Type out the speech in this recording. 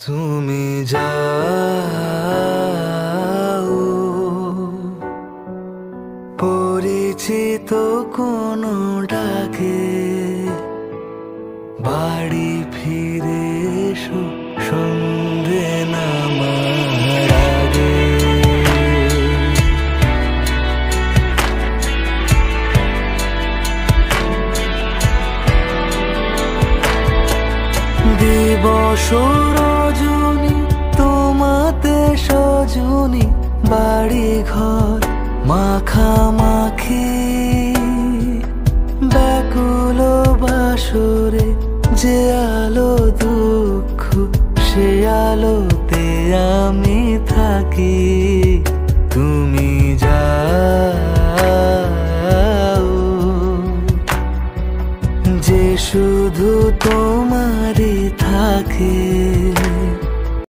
তুমি যাও। পরিচিত কোনো ডাকে বাড়ি ফিরে এসো সন্ধে নামার আগে। দিবস রজনী তোমাতে সজনী বাড়ি ঘর মাখামাখি। ব্যাকুল বাসরে যে আলো দুঃখ, সে আলোতে আমি থাকি। তুমি যাও। যে শুধু তোমারই থাকে